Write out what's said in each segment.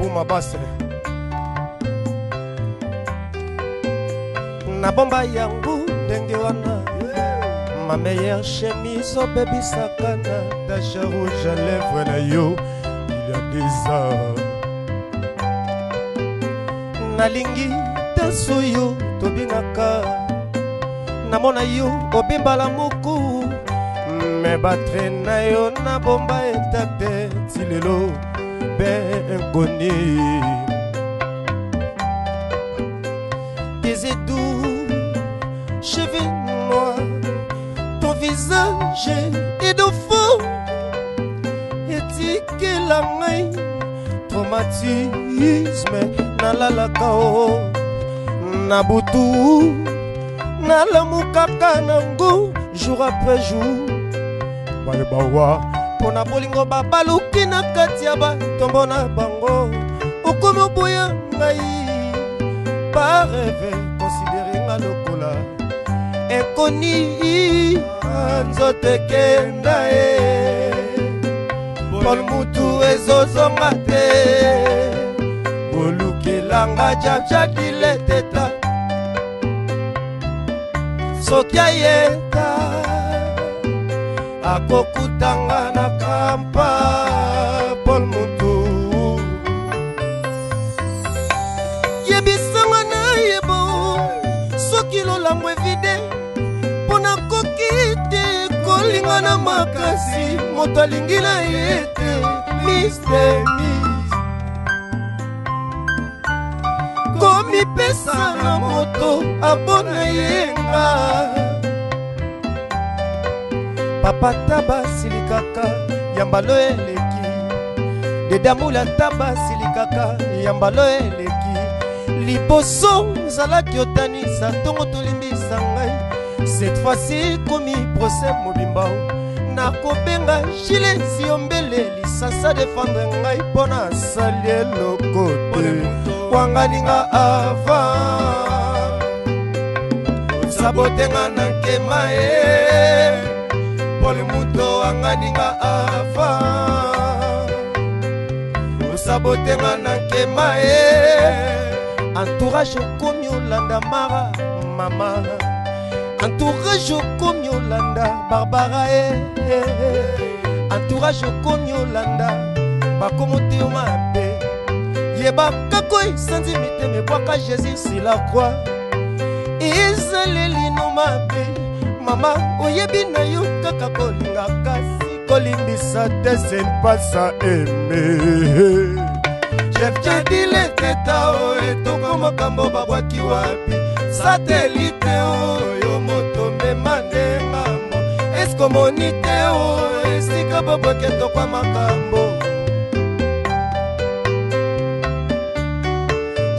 babuma base nabomba yangu ndenge wana ma meilleure chemise obebisaka na tache rouge à lèvre na yo il y a des ans nalingi tanso yo tobinaka namona yo obembala moku me batre na yo nabomba etate ti lelo Tes édoux, cheveux moi ton visage est de fou. Et tu que la main traumatisme na la kao na butu moukaka nango jour après jour mpo na bolingo babaluki na kati ya batombo na bango okomi oboya ngai bareve konsidere nga lokola ekoni nzoto ekenda ye pol mutu ezozonga te bolukelanga jajakileteta soki ayeta akokutanga na lampa pol motu yebisanga na yebo soki lolambo evide mpo nakoki te kolinga na makasi moto alingi na ye te mistemi komipesa na moto abona yenga papata basilikaka yambalo eleki dedamula ntaba silikaka yambalo eleki liboso ozalaki otanisa ntongo tolimbisa ngai cette fois-ci komi prose mobimba nakobenga gilesi yombele lisasa defendre ngai mpo nasali eloko te wanganinga avant osabotenga na nkema ye pole moto anganinga afa osabotenga na nkema ye entourage okomi olanda mara mama entourage okomi olanda barbara e entourage okomi olanda bakomoteo mabe yeba kako esanzi mitema ebwaka jésus sila kroi ezalelino mabe mama oyebi na yo kaka kolinga kasi kolimbisa te senpasa eme chef cadile teta o oh, etongo mokambo babwaki wapi satelite oyo oh, moto mema nde mambo eskomoni te o oh, esika bobwaki etokwa makambo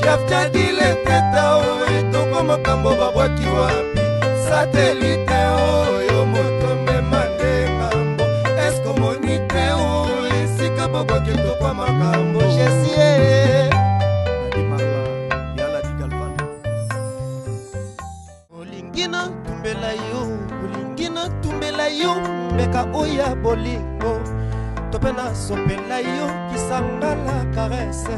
chef cadile teta o etongo mokambo babwaki wapi obateli te oyo moto mema nde ngambo eske omoni te o esika bokoki tokwa makambo jesie olingi natumbela yo olingi natumbela yo mbeka oya bolingo to mpe nasopela yo kisangala karese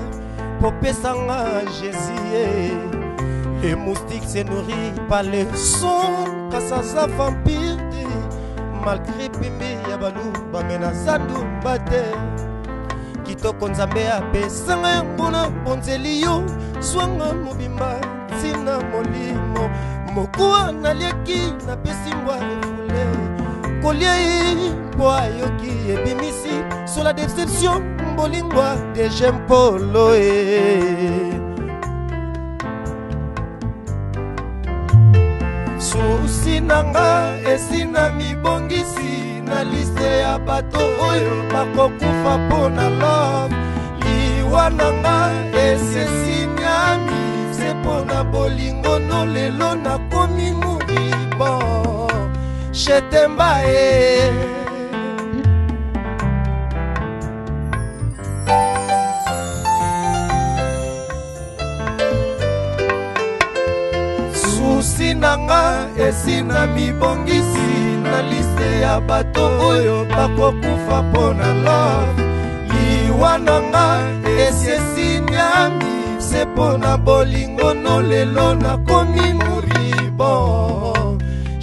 popesanga jésus ye Et moustique se nourrit par le son Grâce à sa vampire malgré pembe ya baluba me naza ndumba te kitoko nzambe apesanga ya mpona bonzeli yo zwanga mobimba ntina molimo mokuwa naliaki napesi mbwa efule kolia ye mpo ayoki ebimisi sola deception mbolingwa deje mpolo e ausi na nga esina mibongisi na liste ya bato oyo bakokufa mpo na love liwa na nga esesinyami se mpo na bolingono lelo nakomi moibo shetemba e eh. na nga esi na mibongisi na lise ya bato oyo bakokufa mpo na love liwa na nga esi esiniami se mpo na bolingo no lelo nakomi moribo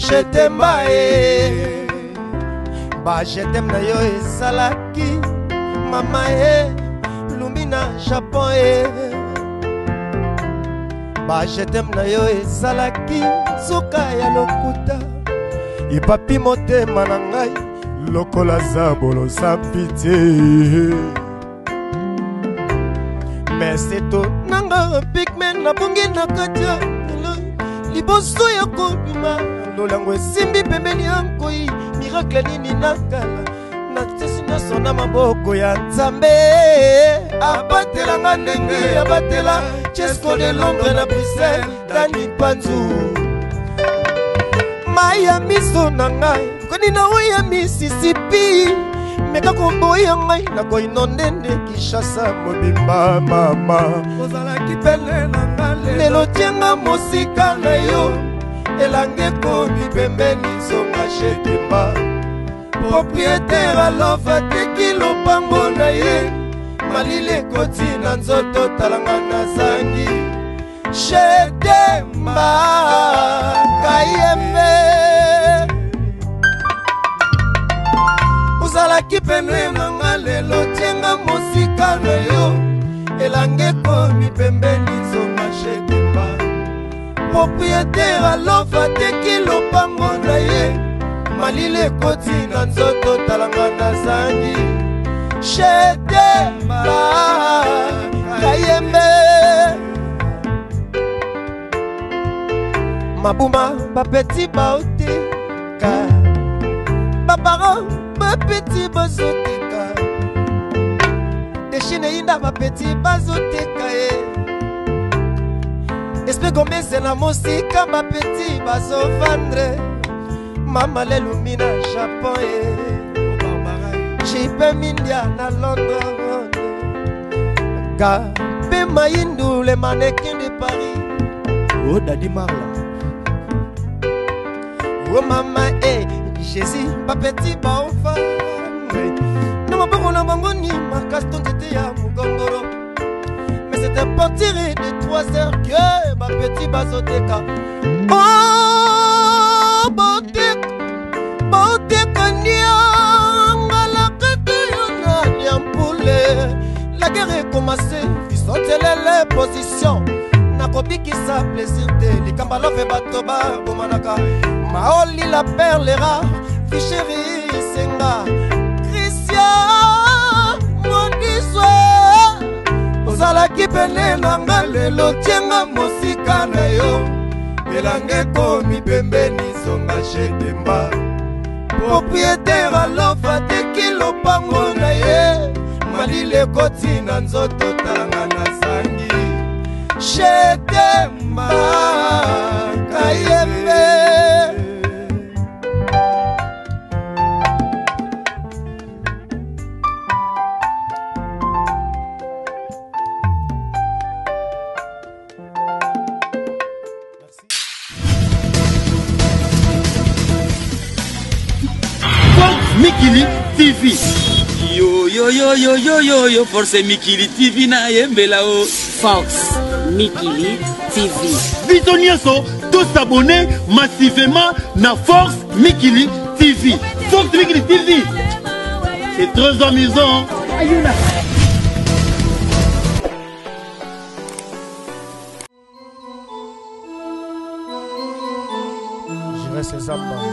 jetemba e bajetem na yo ezalaki mama e lumi na japon e bajetem na yo ezalaki suka ya lokuta epapi motema na ngai lokola zaboloza pitie meseto nanga pikme nabongi na kati ya lelo liboso ya kobima lolango esimbi pembeni ya nkoi mirakle nini nakala nati miso na maboko ya nzambe abatelanga ndenge abatela chesco de londres na bruxelles dani panzu mai ya miso na ngai koni na oya misisipi meka koboya ngai nakoyi nondende kishasa mobimba mama ozalaki pene na nga lelo tianga mosika na yo elange komi pembeni zonga shetema propriétaire alof ateki lopango na ye malili ekoti na nzoto talanga nazangi shetemba kayeme ozalaki pene nanga lelo tienga mosika na yo elange komi pembeni nzonga shetemba propriétaire alof ateki lopango na ye malili ekoti na nzoto talanga nazangi shetema kayembe mabuma bapeti baoteka babaro bapeti bazoteka deshine yinda bapeti bazoteka ye espegomesena mosika bapeti bazovandre mama lelumi na japon e jipe mindia na london gabe mayindu le manekin de paris o oh, dadi marla o oh, mama e eh, jésus bapeti baofa na maboko na bango ni makaston tete ya mokongoro mais c'était portire de 3 heures que bapeti bazoteka oh! la guerre ekomase bisotelele position nakobikisa plaisir te likambo love bato babomanaka maoli la perlera ficheri senga kristian mondiswe ozalaki pene nanga lelo tienga mosika na yo elanga ekomi pembeni zonga shedemba propriétaire alofa teki lopango na ye malile ekoti na nzoto talanga na sangi shetemba kayebe yoyoyoyo force mikili tv nayembela o fox mikili tv biso nyonso tosabone massivement na force mikili tv force mikili tv c'est très amusant ayuna César Bamba.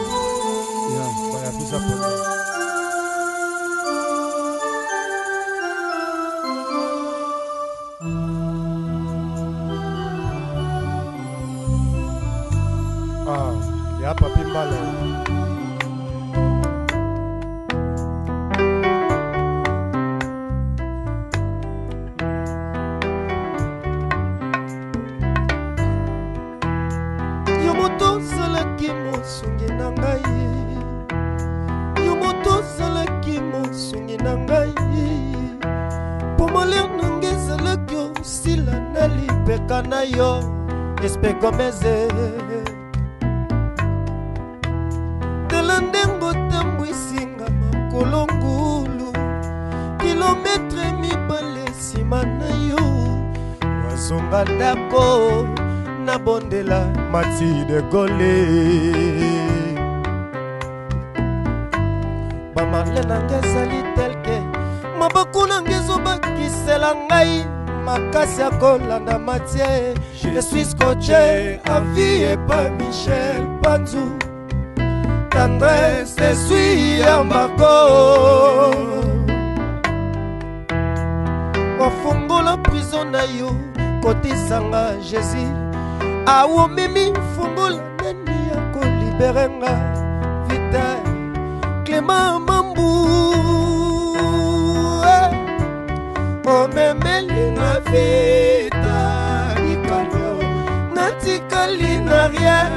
kaka na yo espekomeze tala ndengo tambwisinga makolongulu kilometre mibale nsima na yo wazonga ndako nabondela mati de gole bamarle nanga ezali telke mabaku nanga ezobakisela ngai makasi ya kolanda matie jesus koce avi epa michel panzu tendresse esui yambako wafungola prizo na yo kotisanga jésus awumimi fungola nani ya koliberenga vital cléma mambu eh. omeme kobeta likongo natikali na rien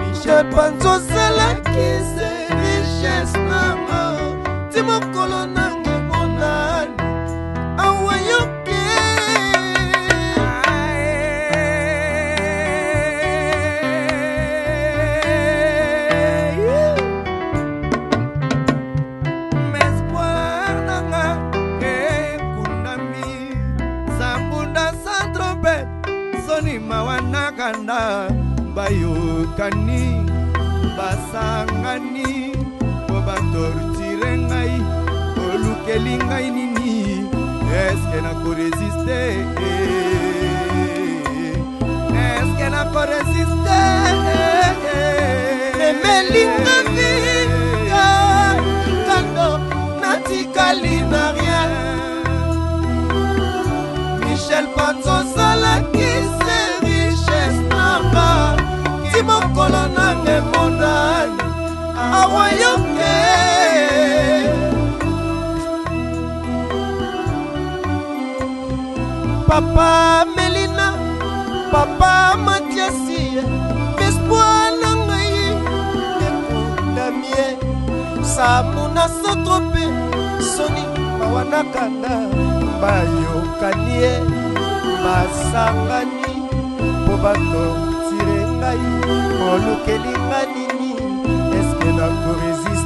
michel panzo ozalaki se richesse nanga ti mokolo na banda bayokani basangani mpo batortire ngai olukeli ngai nini eske nakoresiste eske nakoresiste emelinga vika tango natikali na rien michel panzo awoyoke papa melina papa matiasi mespoi na ngai ekondamie samuna soto mpe soni bawanakanda bayokani ye basangani mpo batortire ngai molukeli nga nini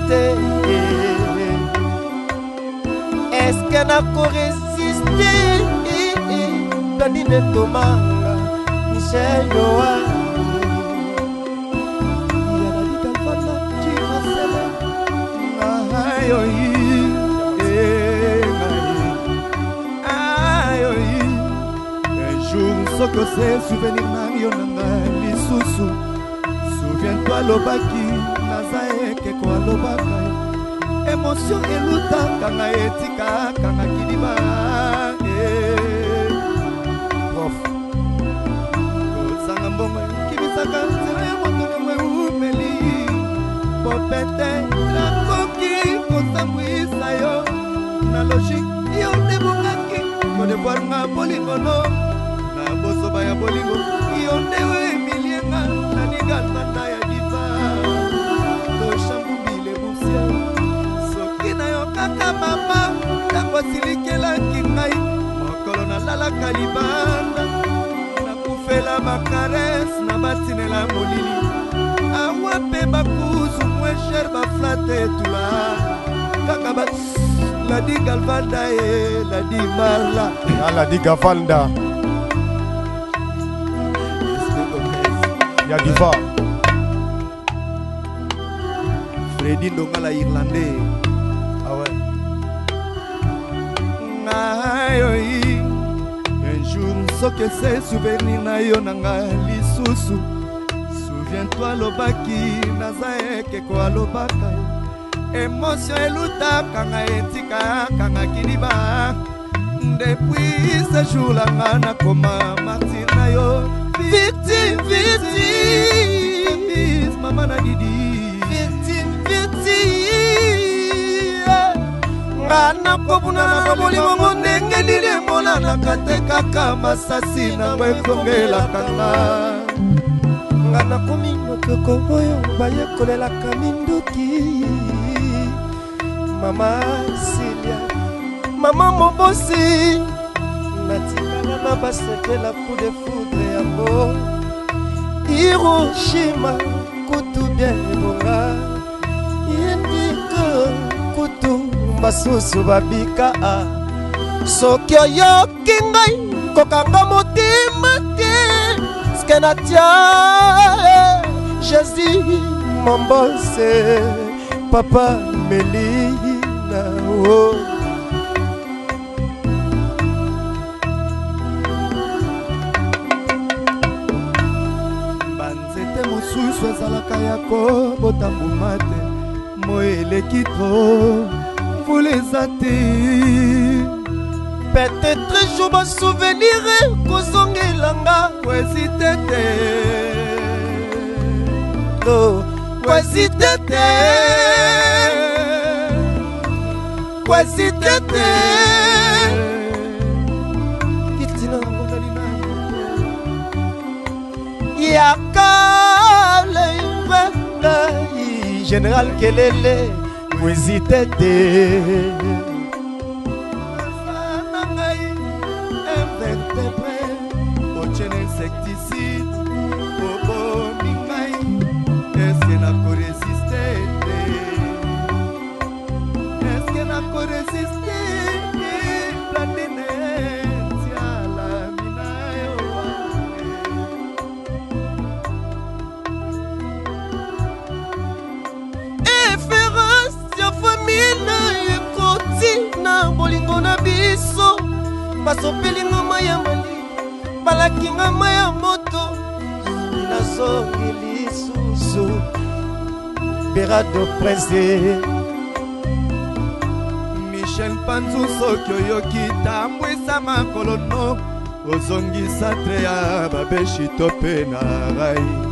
résister. Est-ce qu'elle n'a qu'à résister? Danine Thomas, Michel Noah. soki ose souvenir na yo na ngai lisusu souviens toi lobaki moto alobaka emotio elutaka nga etikaka nga kiliba e. prof kozanga mbongo ekibisaka nzela ya moto longwe umeli popete nakoki kosambwisa yo na logike yo nde bongaki kodevoirnga bolingono na bozoba ya bolingo yo nde oemilienga na ligangata ya mama ntango asilikelaki ngai mokolo nalalaka libanda nakufela bakarese na batinela molili awa mpe bakuzu mwi sher baflate etula kaka ladi galvanda e ladi marla ya ah, ladi gavalda ya diva fredi ndongala irlandais yoi un jour soki ese souvenir na yo na nga lisusu souvientoi alobaki naza ekeko alobaka emotio elutaka nga etikaka nga kiliba depuis ce jour la nga nakoma martir na yo victime victime mama na didi victime victime nga nakobunana na bolingongo ndenge lilembolanaka te kaka masasi nango ekongelaka nga nga nakomi mokoko oyo bayekolelaka minduki mama silia mama mobosi natikala na basepela kude fude yango hiroshima kutu bien ebonga basusu babika ah. soki oyoki ngai kokanga motema te ske natia eh, jésus mombose papa melina o oh. mosusu ezalaka ya kobota mbuma te moi eleki tro mokolo eza te peut-être jour basouvenir kozongelanga kwesi tete kwesi tete kwesi tete yaka le ngai général kelele hésiter basopelinga mai ya mali balakinga mai ya moto nazongi lisusu berado prince michel panzu soki oyoki tambwisa makolo no ozongisa te ya babeshi to mpe na rai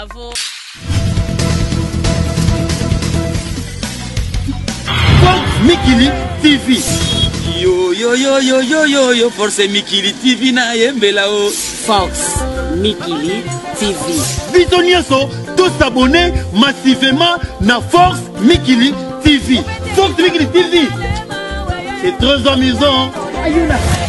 bravo mikili tv yoyoyoyoyoyo force mikili tv nayembela o fox mikili tv biso nyonso tosabone massivement na force mikili tv force mikili tv c'est très amusant ayona